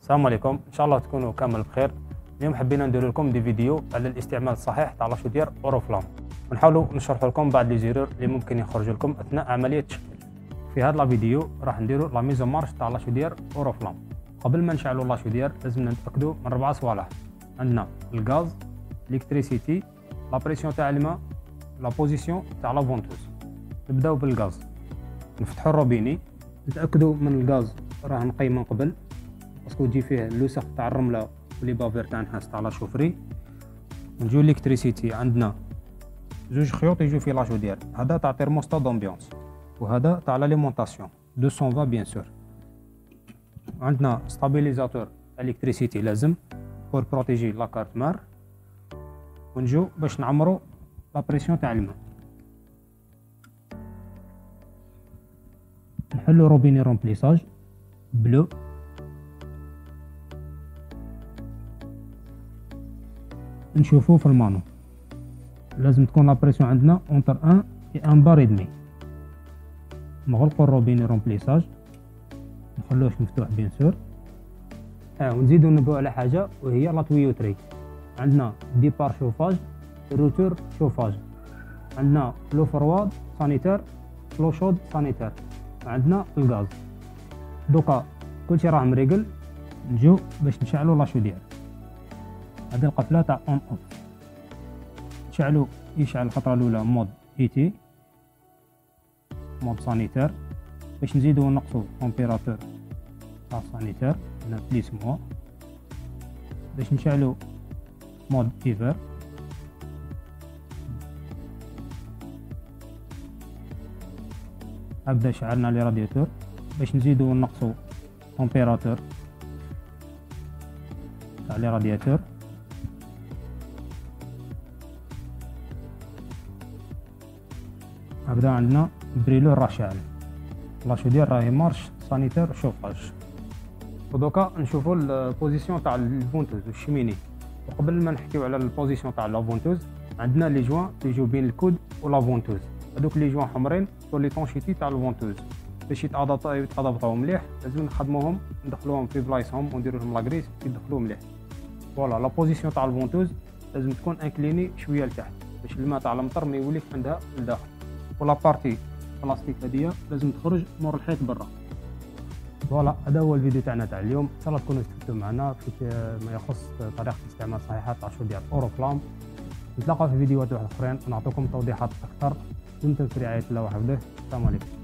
السلام عليكم. إن شاء الله تكونوا كامل بخير. اليوم حبينا ندير لكم des vidéos على الاستعمال الصحيح تاع la chaudière Euro Flamme ونحاولوا نشرح لكم بعض les erreurs اللي ممكن يخرجوا لكم أثناء عملية التشكيل في هذا الفيديو راح نديروا la mise en marche تاع la chaudière Euro Flamme قبل ما نشعلوا la chaudière لازم نتاكدوا من أربع صوالح. عندنا الغاز l'électricité la pression تاع الماء la position تاع la ventouse نبداو بالغاز. نفتحوا الروبيني. نتاكدوا من الغاز راه نقي من قبل. parce que تجي فيه اللوسخ تاع الرملة و les bavures تاع نحاس تاع la chaufferie نجيو l'électricité عندنا. زوج خيوط يجو في la chaudière هذا تاع thermostat d'ambiance وهذا تاع l'alimentation 220 bien sûr عندنا stabilisateur électricité لازم pour protéger la carte mère ونجو باش نعمرو la pression تاع الماء نحلو robinet remplissage bleu نشوفو في ال mano لازم تكون la pression عندنا entre un et un bar demi نغلقو ال robinet remplissage نخلوش مفتوح bien sûr آه ونزيدو نبو على حاجة وهي la tuyauterie عندنا départ chauffage retour chauffage. عندنا le froid sanitaire le chaud sanitaire. عندنا الغاز. دوكا كلشي راه مريقل نجو باش نشعلو la chaudière هذه القفلة تاع on off. نشعلو يشعل الخطرة الأولى mode été mode sanitaire. باش نزيدو ونقصو température تاع sanitaire هنا plus moins باش نشعلو mode hiver هكذا شعلنا لي باش نزيدو ونقصو température تاع لي هكذا عندنا brûleur راه شاعل la chaudière راهي marche sanitaire chauffage ودوكا نشوفو ال position تاع la ventouse وال cheminée وقبل ما نحكيو على ال position تاع la ventouse عندنا les joints يجيو بين ال coude و la ventouse هذوك les joints حمرين c'est l'étanchéité تاع la ventouse باش يتادابطاو مليح لازم نخدموهم ندخلوهم في بلايصهم ونديرو لهم la graisse يدخلو مليح voilà la position تاع la ventouse لازم تكون inclinée شوية لتحت باش الماء تاع المطر ما يوليش عندها لداخل و la partie plastique هديه لازم تخرج مور الحيط برا voilà هذا هو الفيديو تاعنا تاع اليوم ان شاء الله تكونوا استفدتوا معنا في ما يخص طريقه استعمال صحيحه تاع chaudière Euro Flamme نتلاقاو في فيديوهات اخرين ونعطيكم توضيحات أكثر. دمتم في رعاية الله وحفظه. السلام عليكم.